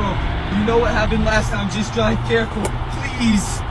bro. You know what happened last time. Just drive careful, please.